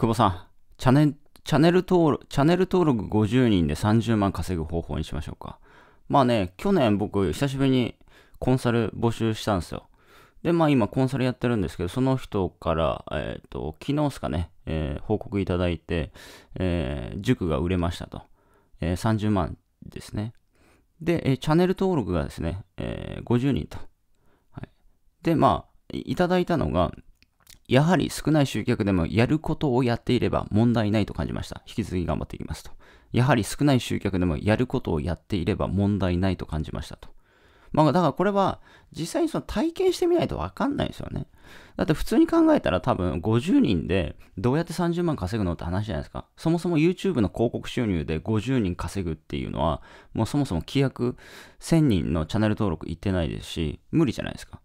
久保さん、チャネチャンネル登録、チャンネル登録50人で30万稼ぐ方法にしましょうか。まあね、去年僕、久しぶりにコンサル募集したんですよ。で、まあ今コンサルやってるんですけど、その人から、えっ、ー、と、昨日ですかね、えー、報告いただいて、えー、塾が売れましたと。え、30万ですね。で、えチャンネル登録がですね、え50人と。はい、で、まあ、いただいたのが、やはり少ない集客でもやることをやっていれば問題ないと感じました。引き続き頑張っていきますと。やはり少ない集客でもやることをやっていれば問題ないと感じましたと。まあだからこれは実際にその体験してみないとわかんないですよね。だって普通に考えたら多分50人でどうやって30万稼ぐのって話じゃないですか。そもそも YouTube の広告収入で50人稼ぐっていうのはもうそもそも規約1000人のチャンネル登録いってないですし無理じゃないですか。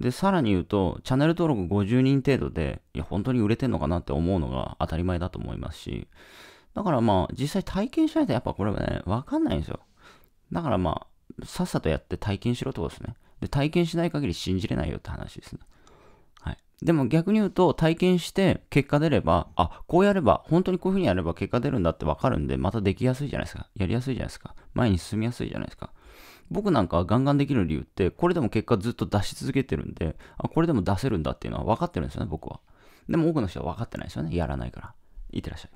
で、さらに言うと、チャンネル登録50人程度で、いや、本当に売れてんのかなって思うのが当たり前だと思いますし、だからまあ、実際体験しないとやっぱこれはね、わかんないんですよ。だからまあ、さっさとやって体験しろってことですね。で、体験しない限り信じれないよって話ですね。はい。でも逆に言うと、体験して結果出れば、あ、こうやれば、本当にこういう風にやれば結果出るんだってわかるんで、またできやすいじゃないですか。やりやすいじゃないですか。前に進みやすいじゃないですか。僕なんかガンガンできる理由って、これでも結果ずっと出し続けてるんで、あ、これでも出せるんだっていうのは分かってるんですよね、僕は。でも多くの人は分かってないですよね。やらないから。いってらっしゃい。